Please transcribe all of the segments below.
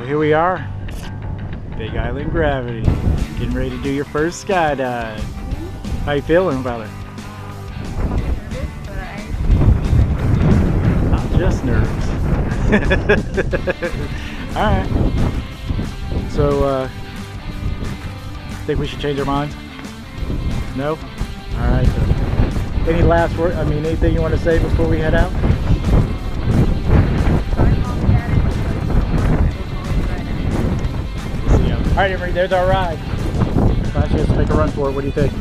here we are. Big Island Gravity. Getting ready to do your first skydive. How you feeling it? Not just nerves. Alright. So, uh, think we should change our minds? No? Alright. Any last word? I mean, anything you want to say before we head out? All right, everybody, there's our ride. Last chance to make a run for it. What do you think?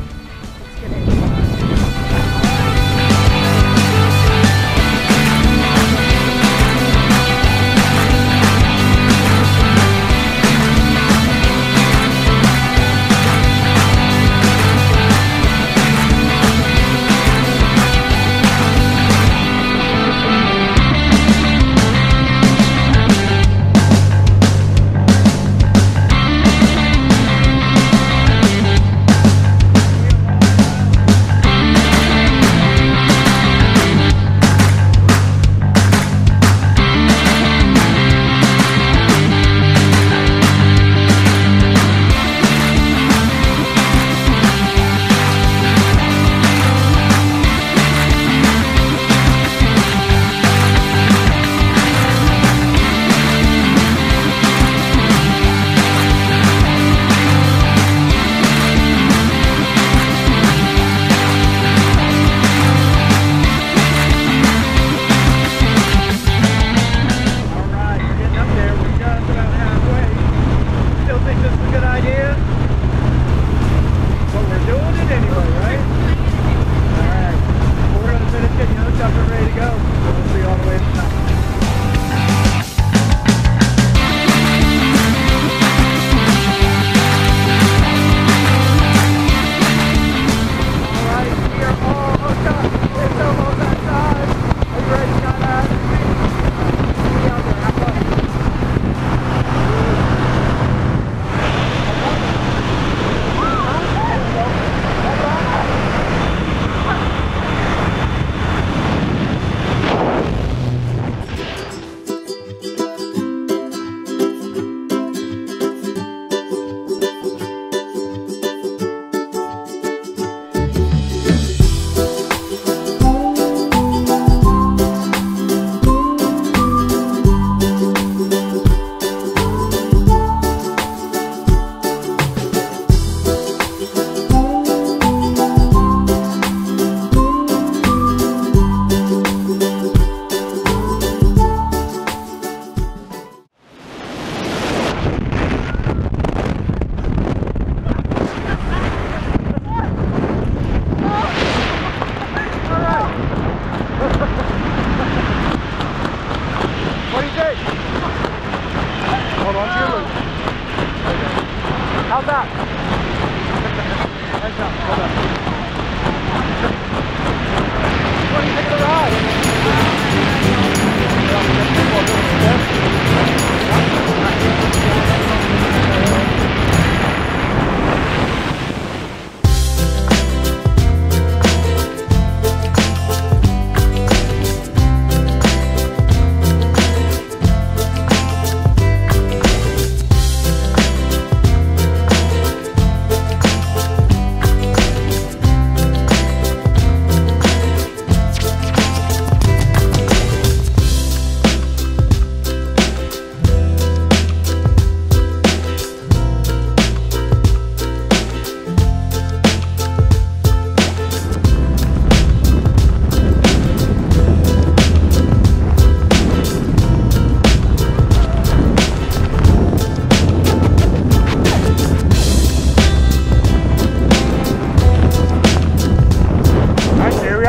か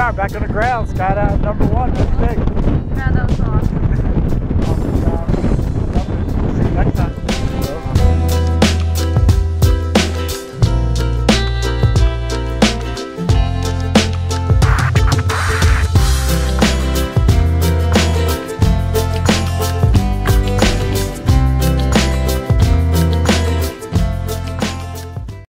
are, back on the ground. Skydive number one. You think? Yeah, that was awesome.